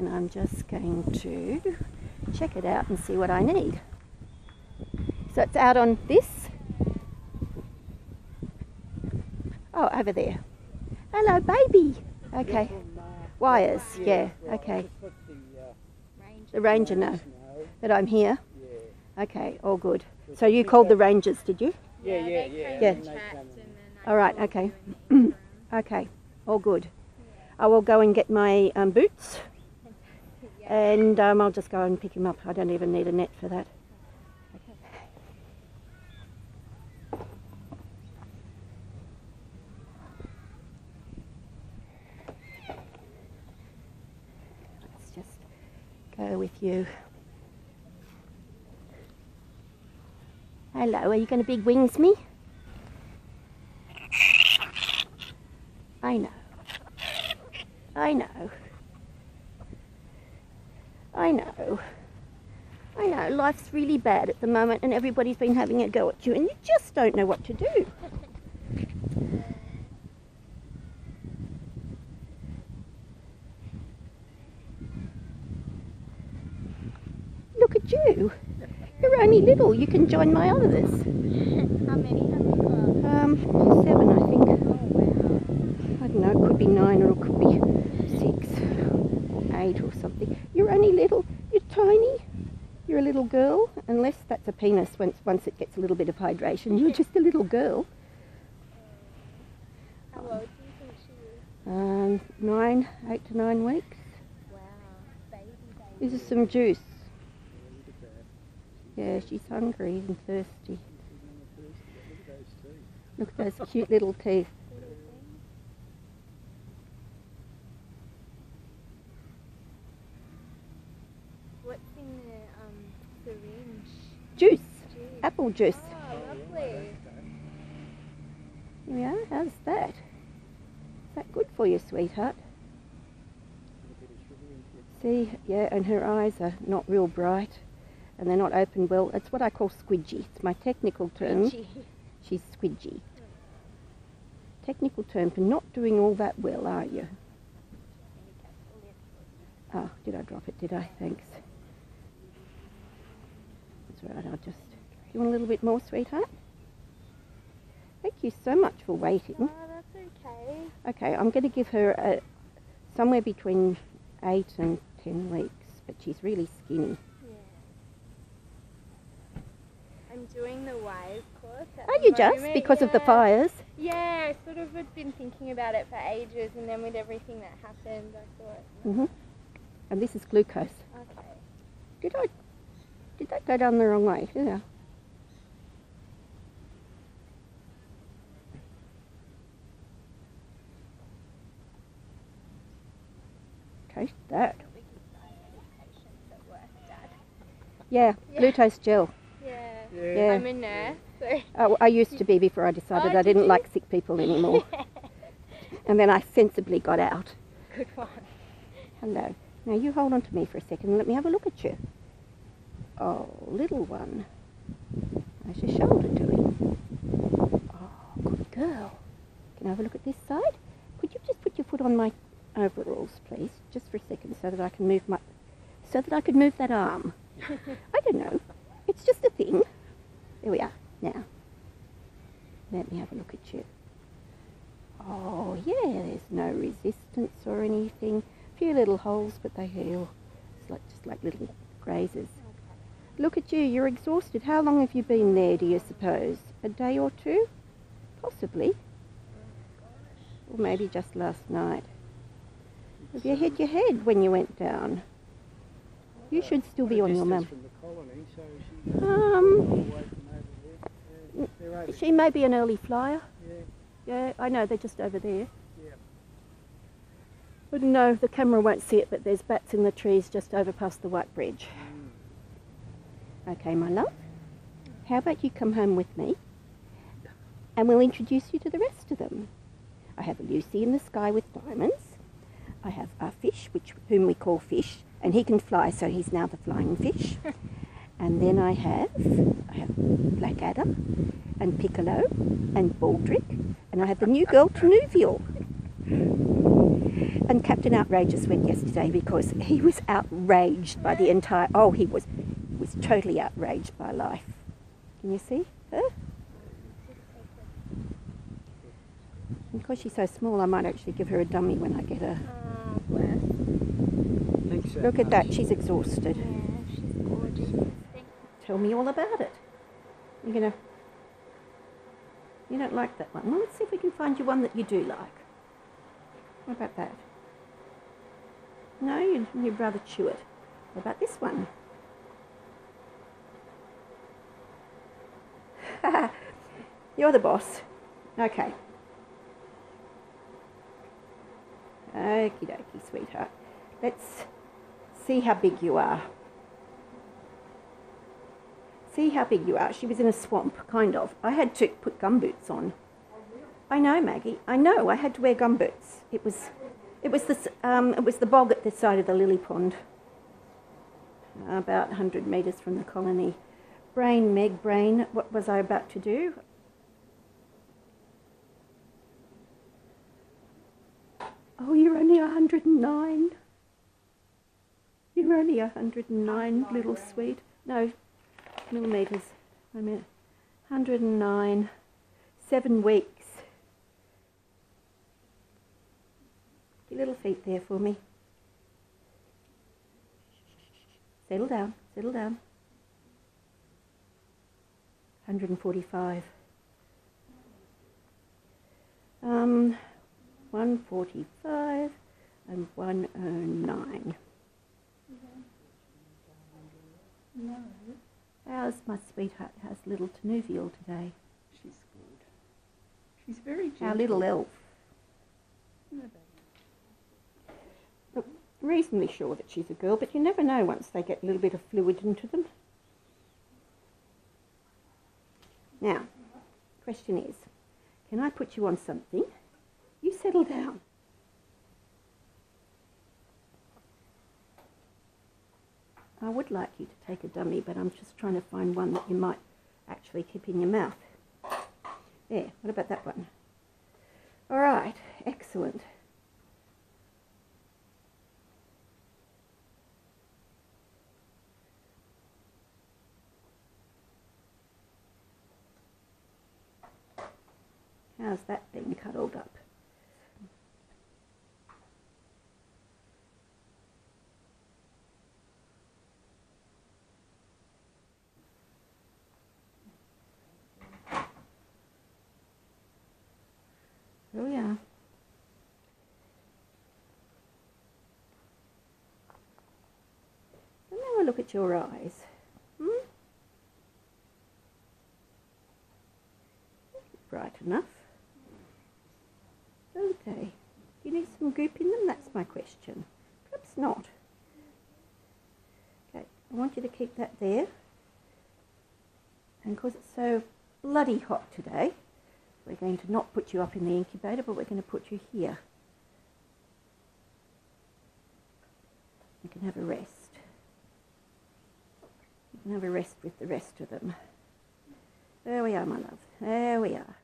and I'm just going to check it out and see what I need. So it's out on this. Oh, over there. Hello, baby. Okay. From, uh, Wires, yeah, right, okay. the, uh, The ranger know owners know. that I'm here. Yeah. Okay, all good. So you called the rangers, did you? Yeah, yeah, they yeah. Yeah. and and they checked come and and- then All right, okay. you in the interim. Okay, all good. I will go and get my um, boots Yeah. And um, I'll just go and pick him up. I don't even need a net for that. Let's just go with you. Hello, are you going to big wings me? I know. I know. I know. I know. Life's really bad at the moment and everybody's been having a go at you and you just don't know what to do. Look at you. You're only little. You can join my others. How many have you got? Um, seven, I think. Oh wow. I don't know, it could be nine or it could eight or something. You're only little, you're tiny. You're a little girl, unless that's a penis once, once it gets a little bit of hydration. You're just a little girl. How old do you think she is? Um, nine, eight to nine weeks. Wow. Baby baby. This is some juice. Look at that. Yeah, she's hungry and thirsty. She's on the first- Look at those teeth. Look at those cute little teeth. Little thing. What's in the um, syringe? Juice, Juice. Apple juice. Oh, lovely. Yeah, how's that? Is that good for you, sweetheart? A bit of sugar into it. See, yeah, and her eyes are not real bright and they're not open well. It's what I call squidgy. It's my technical term. Gee. She's squidgy. Technical term for not doing all that well, are you? Oh, did I drop it? Did I? Thanks. That's right, I'll just. Do you want a little bit more, sweetheart? Thank you so much for waiting. Oh, that's okay. Okay, I'm going to give her a, somewhere between eight and ten weeks, but she's really skinny. Yeah. I'm doing the WIRES course. Are you just moment, because of the fires? Yeah, I sort of had been thinking about it for ages, and then with everything that happened, I thought, hmm And this is glucose. okay. Did I? Did that go down the wrong way? Yeah. Taste that. We can start medications at work, Dad. Yeah, Yeah. glucose gel. Yeah. Yeah. I'm a nurse, so. Oh, I used to be before I decided Oh, I did didn't you? like sick people anymore. and then I sensibly got out. Good one. Hello. Now you hold on to me for a second and let me have a look at you. Oh, little one. How's your shoulder doing? Oh, good girl. Can I have a look at this side? Could you just put your foot on my overalls, please, just for a second, so that I can move my, so that I could move that arm. I don't know. It's just a thing. There we are. Now, let me have a look at you. Oh, yeah, there's no resistance or anything. A few little holes, but they heal. It's like just like little grazes. Look at you, you're exhausted. How long have you been there, do you suppose? A day or two? Possibly. Or maybe just last night. Have you hit your head when you went down? You should still be on your mum. Distance from the colony, so she's Um, away from over there. Yeah, they're over she may be an early flyer. Yeah, Yeah, I know, they're just over there. But no, the camera won't see it, but there's bats in the trees just over past the White Bridge. Mm. Okay, my love. How about you come home with me and we'll introduce you to the rest of them. I have a Lucy in the sky with diamonds. I have our fish, which whom we call fish, and he can fly, so he's now the flying fish. and then I have I have Blackadder and Piccolo and Baldric, and I have the new girl Tinuviel. and Captain Outrageous went yesterday because he was outraged by the entire. Oh, he was was totally outraged by life. Can you see her? Because she's so small, I might actually give her a dummy when I get her. Uh, Bless. Thanks so Look at much. that, she's exhausted. Yeah, she's gorgeous. Tell me all about it. You're gonna. You don't like that one. Well, let's see if we can find you one that you do like. What about that? No, you'd, you'd rather chew it. What about this one? You're the boss. Okay. Okie dokie, sweetheart. Let's see how big you are. See how big you are. She was in a swamp, kind of. I had to put gumboots on. I know, Maggie. I know. I had to wear gumboots. It was, it was the, um, it was the bog at the side of the lily pond, about 100 metres from the colony. Brain, Meg, brain. What was I about to do? Oh, you're only 109. You're only 109, little sweet. No, millimetres. I mean, 109. Seven weeks. Your little feet there for me. Settle down, settle down. 145. Um, 145 and 109. No, How's my sweetheart? How's little Tinuviel today? she's good. She's very gentle. Our little elf. No. Reasonably sure that she's a girl, but you never know once they get a little bit of fluid into them. Now, question is, can I put you on something? You settle down. I would like you to take a dummy, but I'm just trying to find one that you might actually keep in your mouth. There, what about that one? All right, excellent. How's that been cuddled up? Oh yeah. Let me have a look at your eyes. Hmm? Bright enough. Okay. Do you need some goop in them? That's my question. Perhaps not. Okay, I want you to keep that there. And because it's so bloody hot today, we're going to not put you up in the incubator, but we're going to put you here. You can have a rest. Can have a rest with the rest of them. There we are, my love. There we are.